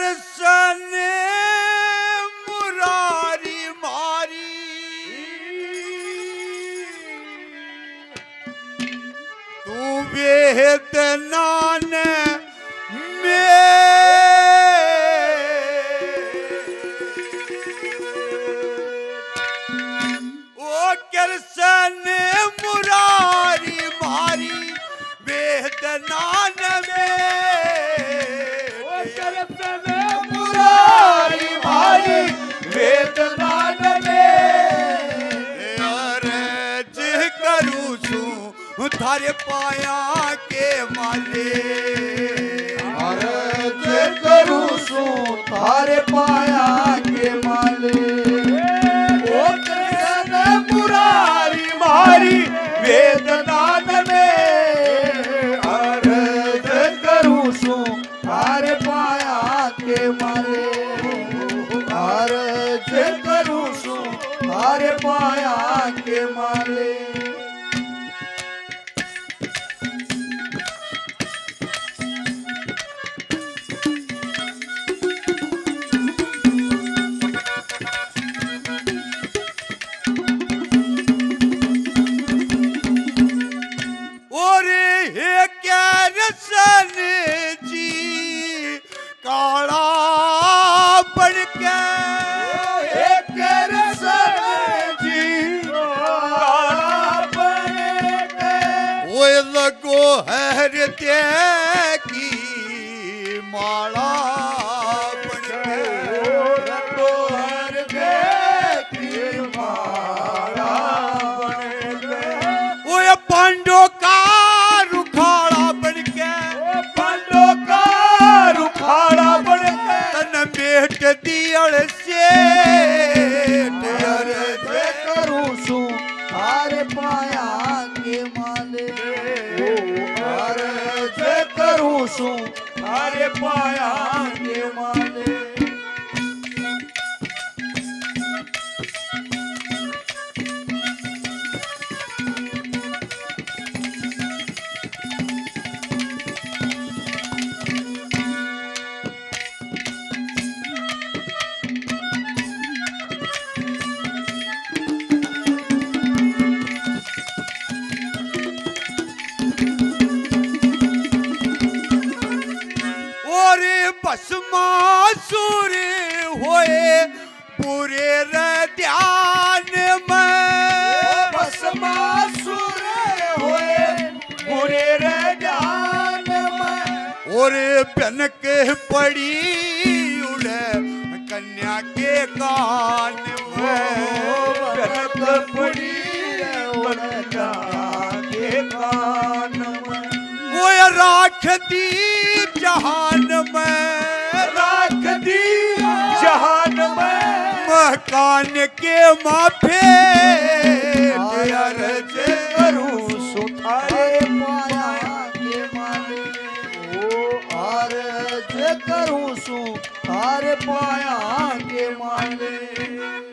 करसन मुरारी मारी। तू नान में ਹਰ ਪਾਇਆ ਕੇ ਮਾਲੇ। ਹਰ ਜੇ ਕਰੂ ਸੋ ਹਰ ਪਾਇਆ हृदय की माला છું. અરે પાયા માને. सोए पूरे ध्यान में। भस्मासुर होए पूरे ध्यान में। और बनक पड़ी उड़े कन्या के कान में। बनक पड़ी के कान में। वो राख दी जहान ભગવાન કે માફે રજે કરું શું થાય માયા કે મારે ઓ આર જે કરું શું હારે પાયા કે મારે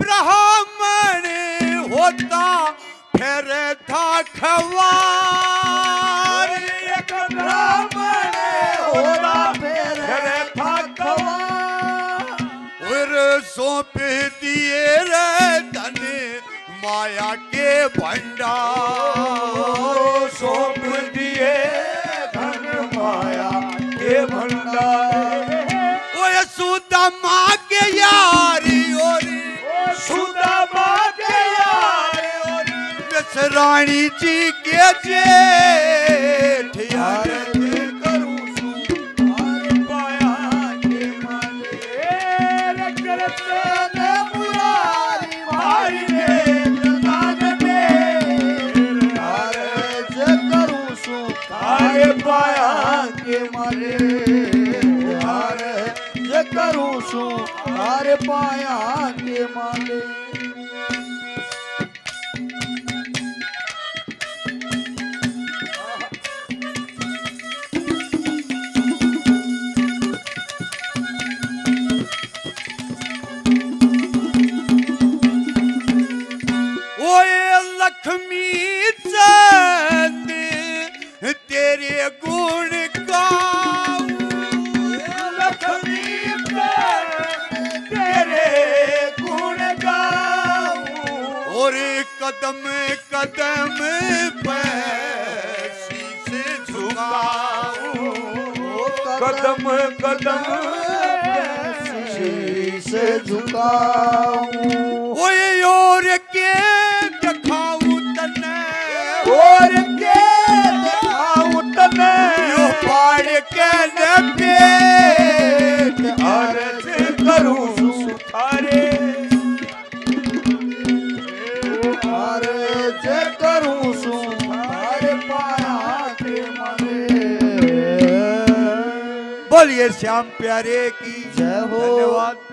ब्राह्मण होता फिर था खवार एक ब्राह्मण होता फिर था खवार सौंप दिए रे धन माया के भंडार। सौंप दिए धन माया के भंडार। सुदामा के यार રાણીજી કે છે ઠિયાર કરું છું હાર પાયા કે માલે कदम कदम पे शीश कदम कदम शीश झुकाऊं। ओए और के बोलिए श्याम प्यारे की जय हो। धन्यवाद।